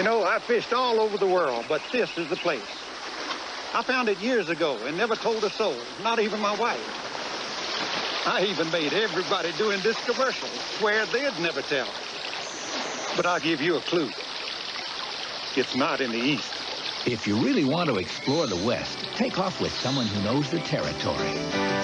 You know, I fished all over the world, but this is the place. I found it years ago and never told a soul, not even my wife. I even made everybody doing this commercial swear they'd never tell. But I'll give you a clue. It's not in the East. If you really want to explore the West, take off with someone who knows the territory.